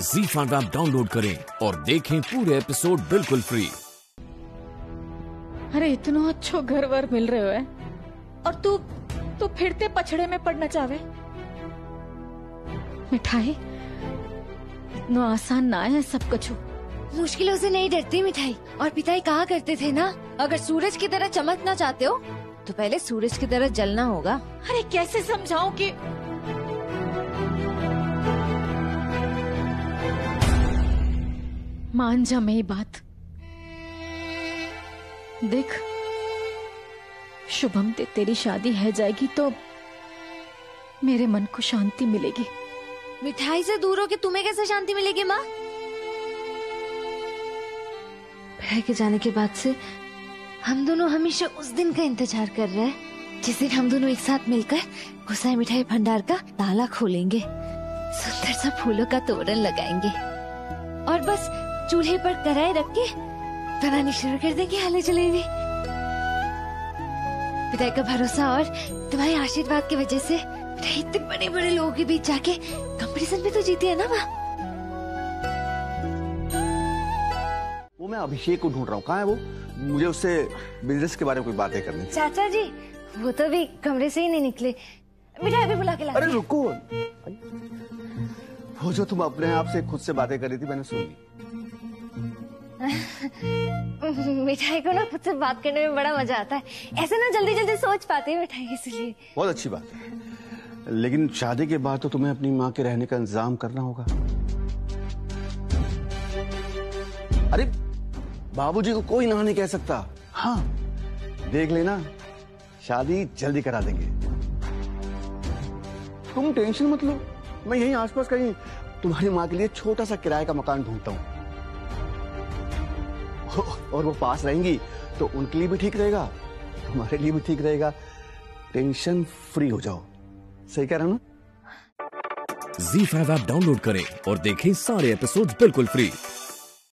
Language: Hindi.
जी फाइव ऐप डाउनलोड करें और देखें पूरे एपिसोड बिल्कुल फ्री। अरे इतना अच्छो घर वर मिल रहे हो है? और तू तू फिरते पछड़े में पड़ना चाहे। मिठाई? इतना आसान ना है सब कुछ। मुश्किलों से नहीं डरती मिठाई। और पिताई कहा करते थे ना? अगर सूरज की तरह चमकना चाहते हो तो पहले सूरज की तरह जलना होगा। अरे कैसे समझाऊं कि मान जा मेरी बात। देख शुभम ते तेरी शादी है जाएगी तो मेरे मन को शांति मिलेगी। मिठाई से दूर हो के तुम्हें कैसे शांति मिलेगी माँ? भाई के जाने के बाद से हम दोनों हमेशा उस दिन का इंतज़ार कर रहे हैं। जिस दिन हम दोनों एक साथ मिलकर गुसाई मिठाई भंडार का ताला खोलेंगे सुंदर सा फूलों का तोरण लगाएँगे। और बस चूल्हे पर कढ़ाई रख के बनानी शुरू कर देंगे हाले जलेबी। पिताई का भरोसा और तुम्हारे आशीर्वाद की वजह से इतने बड़े बड़े लोगों के बीच जाके कंपटीशन में तो जीती है ना माँ वो मैं अभिषेक को ढूंढ रहा हूँ। कहाँ है वो? मुझे उससे बिज़नेस के बारे में कोई बातें करनी चाचा जी वो तो भी कमरे से ही नहीं निकले। मिठाई भी बुला के ला। अरे रुको। वो जो तुम अपने आप से खुद से बातें कर रही थी मैंने सुन ली। मिठाई को ना खुद से बात करने में बड़ा मज़ा आता है। ऐसे ना जल्दी जल्दी सोच पाते है मिठाई इसलिए बहुत अच्छी बात है। लेकिन शादी के बाद तो तुम्हें अपनी माँ के रहने का इंतज़ाम करना होगा। अरे, बाबूजी को कोई ना नहीं कह सकता। हाँ देख लेना, शादी जल्दी करा देंगे। तुम टेंशन मत लो, मैं यहीं आसपास कहीं तुम्हारी माँ के लिए छोटा सा किराए का मकान ढूंढता हूँ। और वो पास रहेंगी तो उनके लिए भी ठीक रहेगा तुम्हारे लिए भी ठीक रहेगा। टेंशन फ्री हो जाओ। सही कह रहा हूँ ना? जी फाइव ऐप डाउनलोड करें और देखें सारे एपिसोड बिल्कुल फ्री।